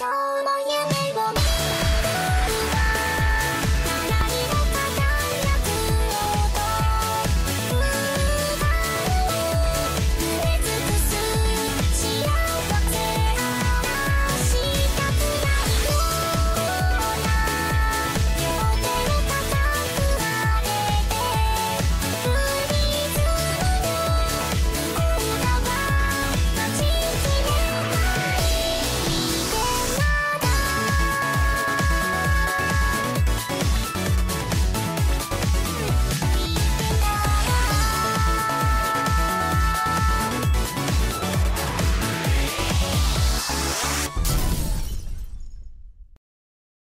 小宝